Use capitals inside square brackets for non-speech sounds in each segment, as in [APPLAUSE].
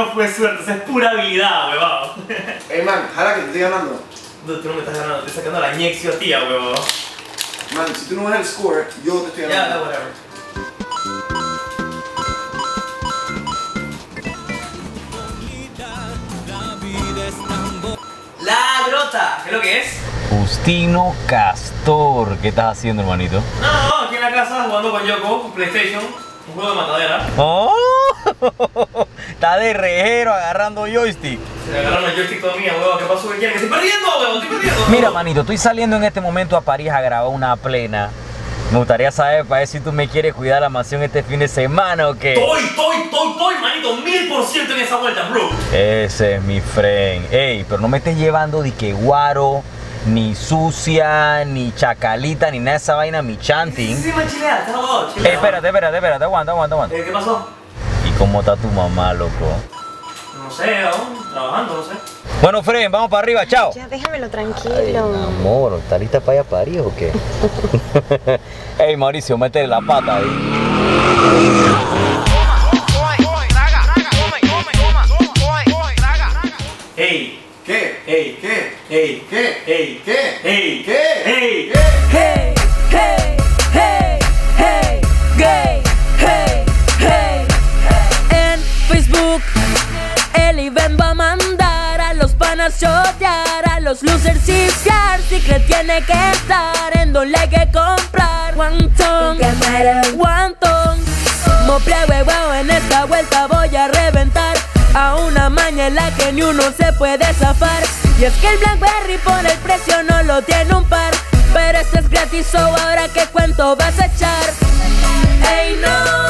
no fue suerte, eso es pura habilidad, huevón. Ey, man, jala que te estoy ganando. No, tú no me estás ganando, te estoy sacando la ñexio a ti, huevón. Man, si tú no ves el score, yo te estoy Ya, ganando. da, whatever. La grota, ¿qué es lo que es? Justino Castor, ¿qué estás haciendo, hermanito? No, no, aquí en la casa jugando con Yoko, con PlayStation, un juego de matadera. ¡Oh! [LAUGHS] Está de rejero agarrando joystick. Se agarraron el joystick todo mío, huevón. ¿Qué pasó? ¿Qué quieren? ¡Que estoy perdiendo, huevón! ¡Estoy perdiendo! Mira, manito, estoy saliendo en este momento a París a grabar una plena. Me gustaría saber para ver si tú me quieres cuidar la mansión este fin de semana o qué. Estoy, estoy, estoy, estoy, manito, mil por ciento en esa vuelta, bro. Ese es mi friend. Ey, pero no me estés llevando de que guaro, ni sucia, ni chacalita, ni nada de esa vaina, mi Sí, chanting. sí, man, chilea, está jugado, Ey, espérate, espérate, espérate, aguanta, aguanta, aguanta. Eh, ¿Qué pasó? ¿Y cómo está tu mamá, loco? No sé, aún, trabajando, no sé. Bueno, friend, vamos para arriba, chao. Ya déjamelo Ay, tranquilo. amor, ¿estás lista para ir a París o qué? [LAUGHS] Ey, Mauricio, métele la pata ahí. Ey, ¿Qué? ey, ¿Qué? ey, ¿Qué? ey, ¿Qué? ey, ¿Qué? ey. Hey, hey, hey, el event va a mandar a los panas chotear, a los losers cifrar. Secret tiene que estar en donde hay que comprar. Wantong, wantong. Mople huevo, en esta vuelta voy a reventar. A una maña en la que ni uno se puede zafar. Y es que el Blackberry por el precio no lo tiene un par. Pero este es gratis, so ahora qué cuento vas a echar. Ey, no,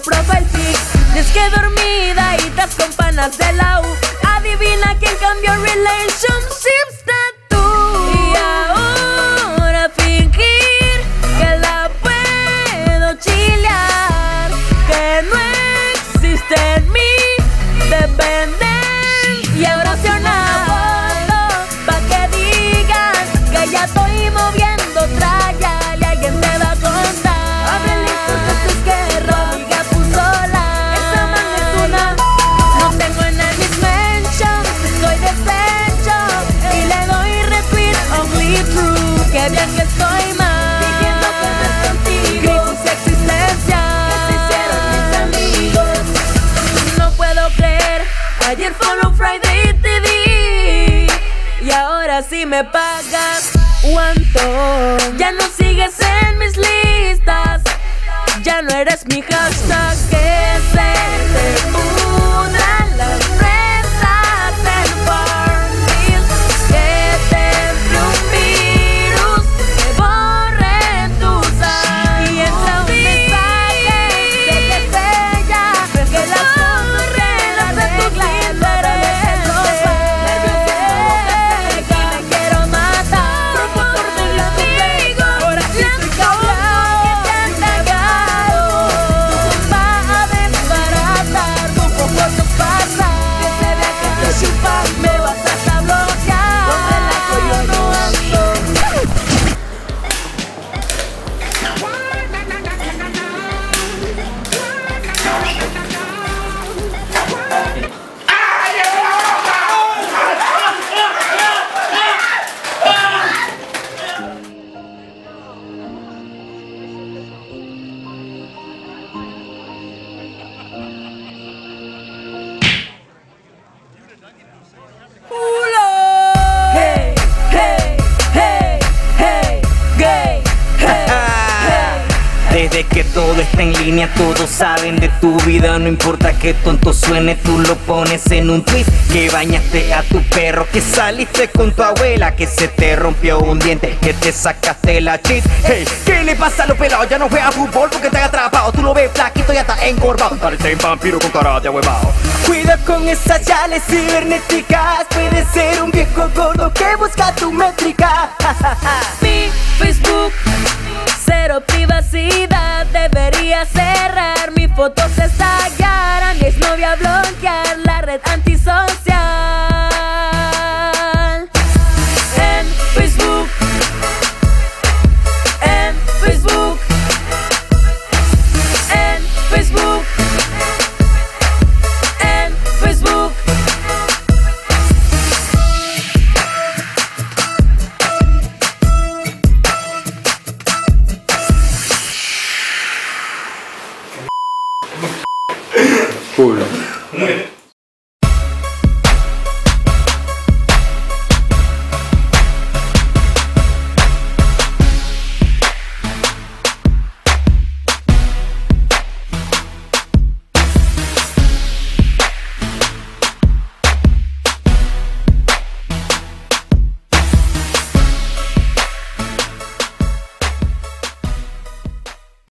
profile pic. Y es que dormida y tras con panas de ahora sí me pagas. Cuánto Ya no sigues en mis listas. Ya no eres mi hashtag Que se te pudran las fresas todo está en línea, todos saben de tu vida, no importa que tonto suene, tú lo pones en un tweet, que bañaste a tu perro, que saliste con tu abuela, que se te rompió un diente, que te sacaste la chit, hey, ¿qué le pasa a los pelados? Ya no juega fútbol porque te han atrapado, tú lo ves flaquito y ya está encorvado, parece un vampiro con cara de huevado. Cuida con esas chales cibernéticas, puede ser un viejo gordo que busca tu métrica. [LAUGHS] Mi Facebook, cero privacidad. La